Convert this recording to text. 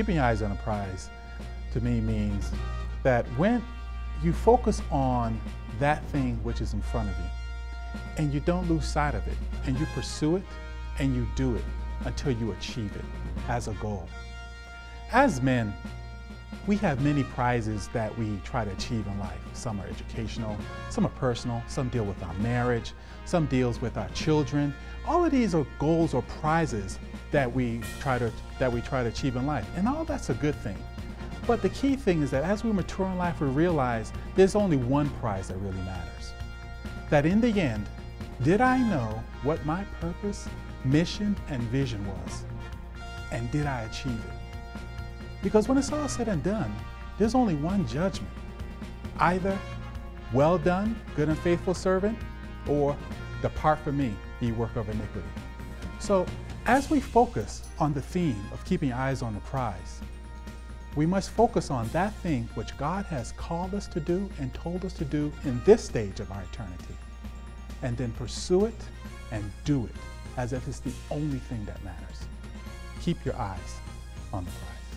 keeping your eyes on the prize to me means that when you focus on that thing which is in front of you and you don't lose sight of it and you pursue it and you do it until you achieve it as a goal. As men, we have many prizes that we try to achieve in life. Some are educational, some are personal, some deal with our marriage, some deals with our children. All of these are goals or prizes that we try to that we try to achieve in life. And all that's a good thing. But the key thing is that as we mature in life, we realize there's only one prize that really matters. That in the end, did I know what my purpose, mission, and vision was? And did I achieve it? Because when it's all said and done, there's only one judgment. Either, well done, good and faithful servant, or depart from me, ye work of iniquity. So as we focus on the theme of keeping eyes on the prize, we must focus on that thing which God has called us to do and told us to do in this stage of our eternity, and then pursue it and do it as if it's the only thing that matters. Keep your eyes on the prize.